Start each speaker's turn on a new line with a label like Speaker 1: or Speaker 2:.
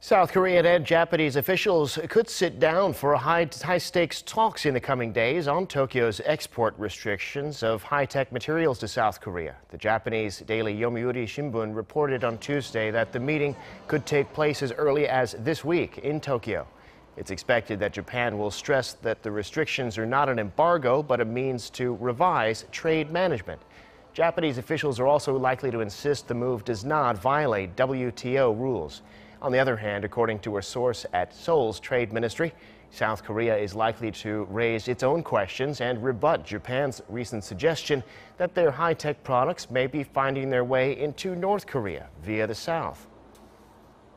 Speaker 1: South Korean and Japanese officials could sit down for high, high stakes talks in the coming days on Tokyo's export restrictions of high tech materials to South Korea. The Japanese daily Yomiuri Shimbun reported on Tuesday that the meeting could take place as early as this week in Tokyo. It's expected that Japan will stress that the restrictions are not an embargo, but a means to revise trade management. Japanese officials are also likely to insist the move does not violate WTO rules. On the other hand, according to a source at Seoul's trade ministry, South Korea is likely to raise its own questions and rebut Japan's recent suggestion that their high tech products may be finding their way into North Korea via the South.